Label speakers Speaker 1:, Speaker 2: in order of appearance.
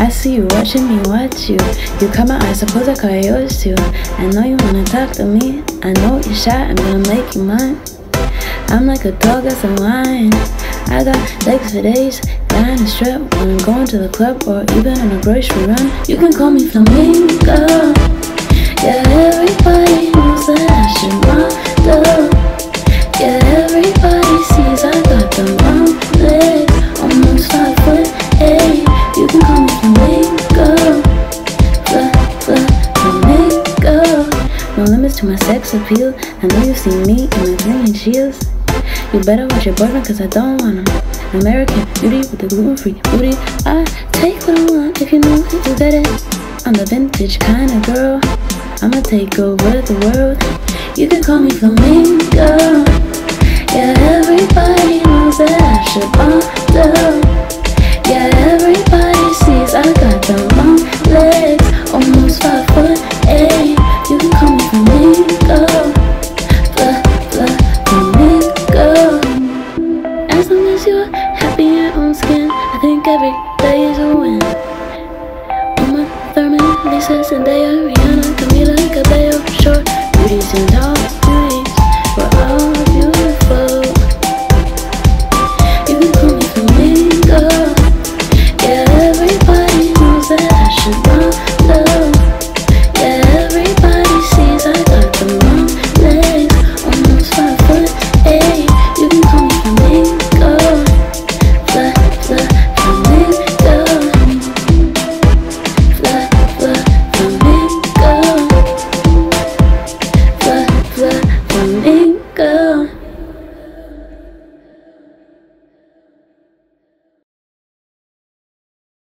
Speaker 1: I see you watching me watch you. You come out, I suppose I call yours too. I know you wanna talk to me. I know you're shy, I'm gonna make you mine. I'm like a dog at some wine. I got legs for days, down the strip when I'm going to the club or even on a grocery run. You can call me flamingo. Limits to my sex appeal. I know you've seen me in my three inch heels. You better watch your boyfriend cause I don't want him. American beauty with a gluten free booty. I take what I want if you know you get it. I'm the vintage kind of girl. I'ma take over the world. You can call me flamingo. Every day is a win. Uma Thurman, Lisa Zendaya, Rihanna, Camila Cabello, short beauties and me